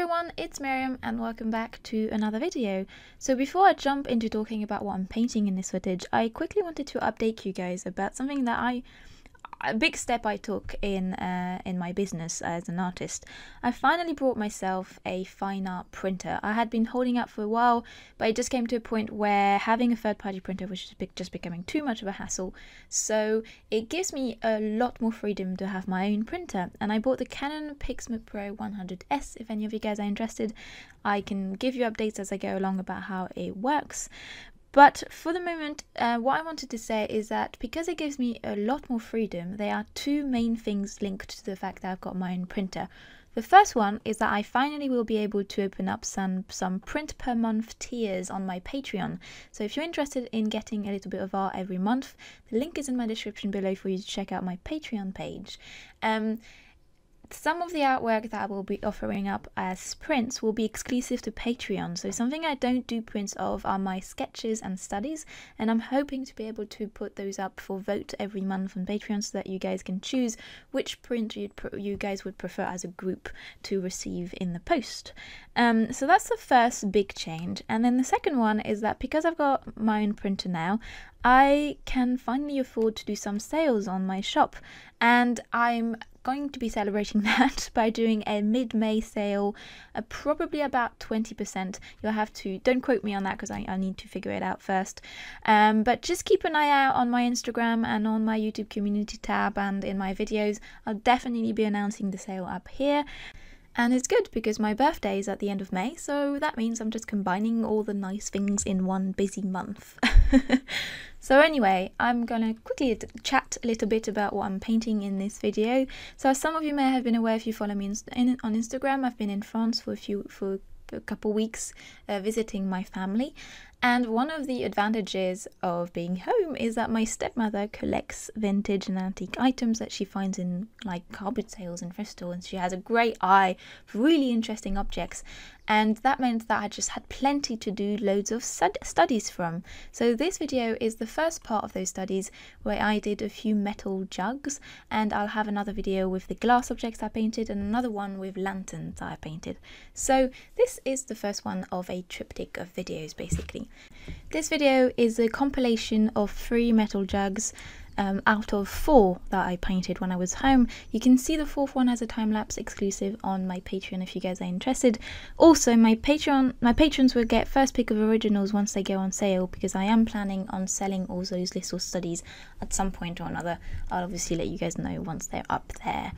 everyone, it's Myriam and welcome back to another video. So before I jump into talking about what I'm painting in this footage, I quickly wanted to update you guys about something that I a big step I took in uh, in my business as an artist. I finally brought myself a fine art printer. I had been holding out for a while, but it just came to a point where having a third party printer was just becoming too much of a hassle. So it gives me a lot more freedom to have my own printer. And I bought the Canon Pixma Pro 100S. If any of you guys are interested, I can give you updates as I go along about how it works. But for the moment, uh, what I wanted to say is that because it gives me a lot more freedom, there are two main things linked to the fact that I've got my own printer. The first one is that I finally will be able to open up some some print per month tiers on my Patreon. So if you're interested in getting a little bit of art every month, the link is in my description below for you to check out my Patreon page. Um, some of the artwork that I will be offering up as prints will be exclusive to Patreon. So something I don't do prints of are my sketches and studies, and I'm hoping to be able to put those up for vote every month on Patreon so that you guys can choose which print you you guys would prefer as a group to receive in the post. Um, so that's the first big change, and then the second one is that because I've got my own printer now, I can finally afford to do some sales on my shop, and I'm going to be celebrating that by doing a mid-May sale, uh, probably about 20%. You'll have to, don't quote me on that because I, I, need to figure it out first. Um, but just keep an eye out on my Instagram and on my YouTube community tab and in my videos. I'll definitely be announcing the sale up here. And it's good because my birthday is at the end of May, so that means I'm just combining all the nice things in one busy month. so anyway, I'm gonna quickly chat a little bit about what I'm painting in this video. So some of you may have been aware if you follow me in, on Instagram, I've been in France for a few for a couple weeks uh, visiting my family and one of the advantages of being home is that my stepmother collects vintage and antique items that she finds in like carpet sales in Bristol, and she has a great eye for really interesting objects and that meant that I just had plenty to do loads of studies from. So this video is the first part of those studies where I did a few metal jugs and I'll have another video with the glass objects I painted and another one with lanterns I painted. So this is the first one of a triptych of videos basically. This video is a compilation of three metal jugs um, out of four that I painted when I was home. You can see the fourth one as a time-lapse exclusive on my Patreon if you guys are interested. Also, my Patreon, my patrons will get first pick of originals once they go on sale because I am planning on selling all those little studies at some point or another. I'll obviously let you guys know once they're up there.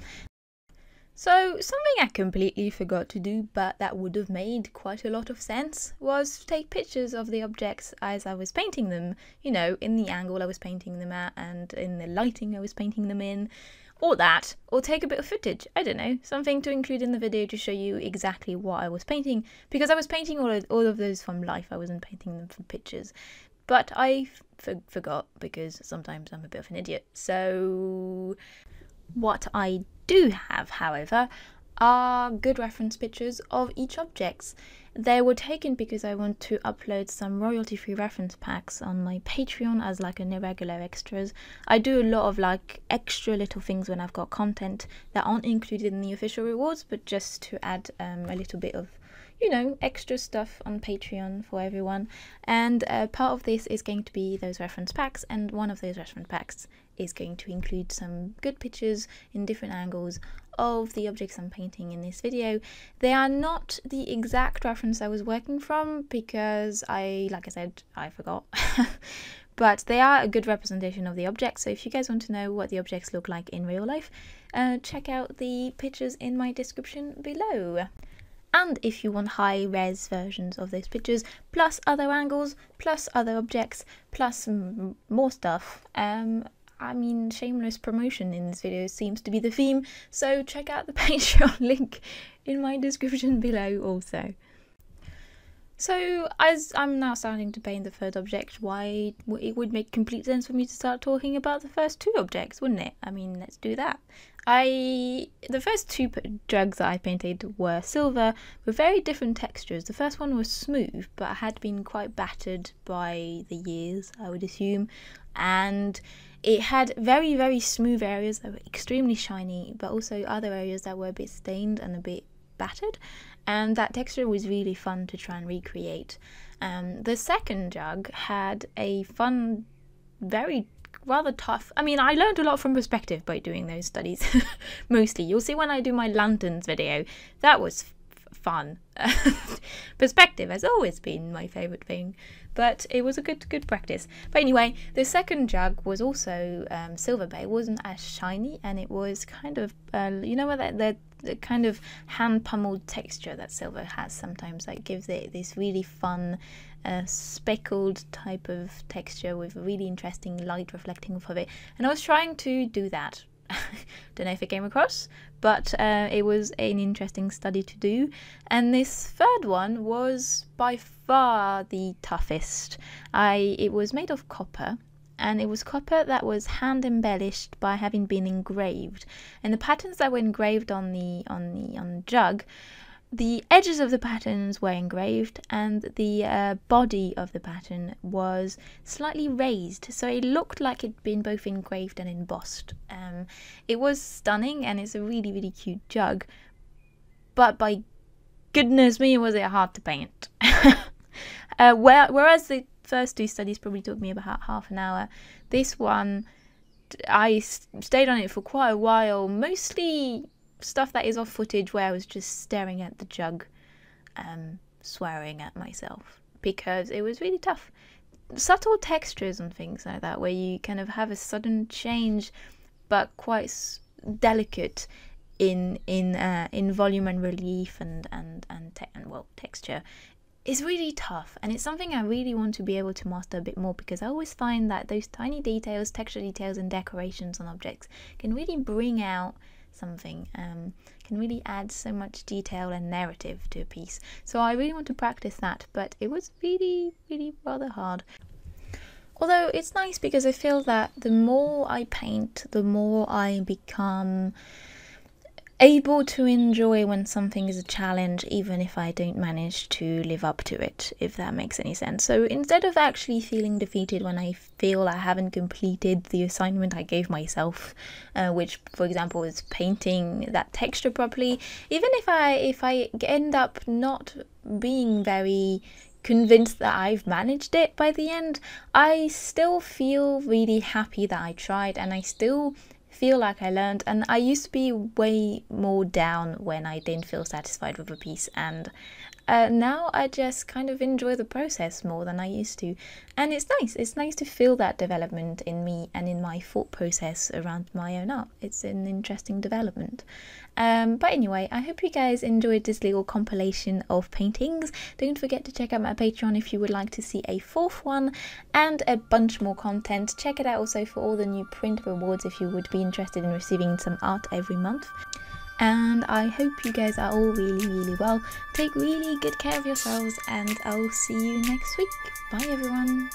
So, something I completely forgot to do, but that would have made quite a lot of sense, was take pictures of the objects as I was painting them. You know, in the angle I was painting them at, and in the lighting I was painting them in, or that, or take a bit of footage. I don't know, something to include in the video to show you exactly what I was painting, because I was painting all of, all of those from life, I wasn't painting them from pictures. But I forgot because sometimes I'm a bit of an idiot. So, what I do have, however, are good reference pictures of each objects. They were taken because I want to upload some royalty-free reference packs on my Patreon as like an irregular extras. I do a lot of like extra little things when I've got content that aren't included in the official rewards, but just to add um, a little bit of you know, extra stuff on Patreon for everyone. And uh, part of this is going to be those reference packs, and one of those reference packs is going to include some good pictures in different angles of the objects I'm painting in this video. They are not the exact reference I was working from because I, like I said, I forgot. but they are a good representation of the objects. So if you guys want to know what the objects look like in real life, uh, check out the pictures in my description below and if you want high res versions of those pictures plus other angles plus other objects plus more stuff um I mean, shameless promotion in this video seems to be the theme, so check out the Patreon link in my description below also. So, as I'm now starting to paint the third object, why it would make complete sense for me to start talking about the first two objects, wouldn't it? I mean, let's do that. I the first two jugs that I painted were silver with very different textures. The first one was smooth, but had been quite battered by the years, I would assume, and it had very very smooth areas that were extremely shiny, but also other areas that were a bit stained and a bit battered, and that texture was really fun to try and recreate. Um, the second jug had a fun, very rather tough. I mean, I learned a lot from perspective by doing those studies. Mostly, you'll see when I do my lanterns video, that was fun. perspective has always been my favorite thing, but it was a good good practice. But anyway, the second jug was also um, silver, but it wasn't as shiny, and it was kind of uh, you know what that the, the kind of hand pummeled texture that silver has sometimes that gives it this really fun a speckled type of texture with really interesting light reflecting off of it. And I was trying to do that. Don't know if it came across, but uh, it was an interesting study to do. And this third one was by far the toughest. I it was made of copper, and it was copper that was hand embellished by having been engraved. And the patterns that were engraved on the on the on the jug the edges of the patterns were engraved and the uh, body of the pattern was slightly raised. So it looked like it'd been both engraved and embossed. Um, it was stunning and it's a really really cute jug but by goodness me was it hard to paint. Uh, where, whereas the first two studies probably took me about half an hour this one I stayed on it for quite a while mostly stuff that is off footage where I was just staring at the jug, um, swearing at myself because it was really tough. Subtle textures and things like that, where you kind of have a sudden change, but quite delicate in in uh, in volume and relief and and and, te- and well texture is really tough and it's something I really want to be able to master a bit more because I always find that those tiny details, texture details and decorations on objects can really bring out something um, can really add so much detail and narrative to a piece. So I really want to practice that, but it was really, really rather hard. Although it's nice because I feel that the more I paint, the more I become able to enjoy when something is a challenge, even if I don't manage to live up to it, if that makes any sense. So instead of actually feeling defeated when I feel I haven't completed the assignment I gave myself, uh, which, for example, is painting that texture properly, even if I if I end up not being very convinced that I've managed it by the end, I still feel really happy that I tried and I still feel like I learned. And I used to be way more down when I didn't feel satisfied with a piece, and uh, now I just kind of enjoy the process more than I used to. And it's nice. It's nice to feel that development in me and in my thought process around my own art. It's an interesting development. Um, but anyway, I hope you guys enjoyed this little compilation of paintings. Don't forget to check out my Patreon if you would like to see a fourth one and a bunch more content. Check it out also for all the new print rewards if you would be interested in receiving some art every month and I hope you guys are all really really well. Take really good care of yourselves and I'll see you next week. Bye everyone.